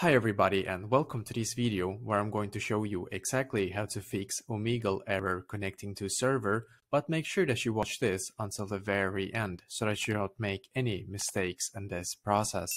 Hi everybody and welcome to this video where I'm going to show you exactly how to fix Omegle error connecting to server but make sure that you watch this until the very end so that you don't make any mistakes in this process.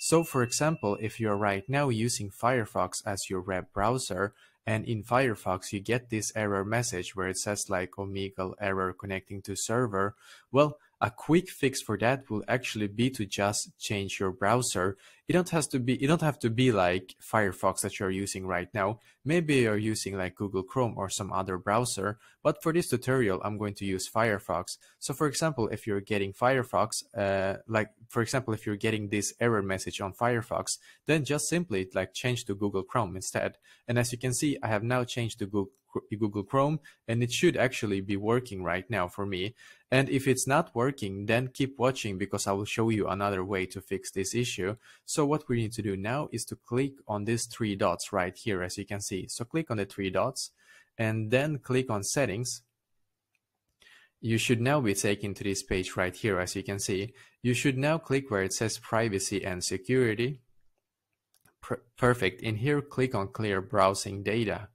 So for example if you're right now using Firefox as your web browser and in Firefox you get this error message where it says like Omegle error connecting to server, well a quick fix for that will actually be to just change your browser. It don't have to be it don't have to be like Firefox that you're using right now. Maybe you're using like Google Chrome or some other browser, but for this tutorial I'm going to use Firefox. So for example, if you're getting Firefox, uh, like for example, if you're getting this error message on Firefox, then just simply like change to Google Chrome instead. And as you can see, I have now changed to Google Google Chrome and it should actually be working right now for me. And if it's not working, then keep watching because I will show you another way to fix this issue. So what we need to do now is to click on these three dots right here, as you can see. So click on the three dots and then click on settings. You should now be taken to this page right here, as you can see. You should now click where it says privacy and security. perfect. In here, click on clear browsing data.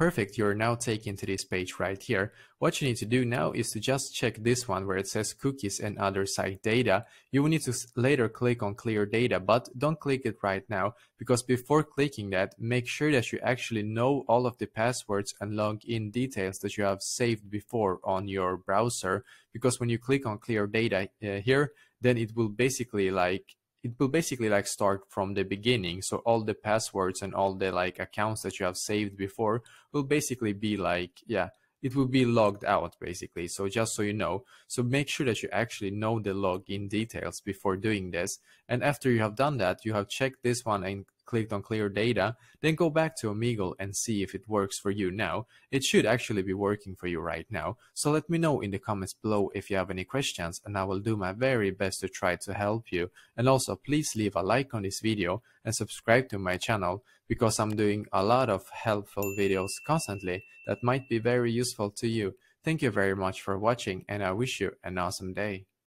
Perfect, you're now taken to this page right here. What you need to do now is to just check this one where it says cookies and other site data. You will need to later click on clear data, but don't click it right now because before clicking that, make sure that you actually know all of the passwords and login details that you have saved before on your browser. Because when you click on clear data uh, here, then it will basically like it will basically like start from the beginning. So all the passwords and all the like accounts that you have saved before will basically be like, yeah, it will be logged out basically. So just so you know, so make sure that you actually know the login details before doing this. And after you have done that, you have checked this one and clicked on clear data, then go back to Omegle and see if it works for you now. It should actually be working for you right now. So let me know in the comments below if you have any questions and I will do my very best to try to help you. And also please leave a like on this video and subscribe to my channel because I'm doing a lot of helpful videos constantly that might be very useful to you. Thank you very much for watching and I wish you an awesome day.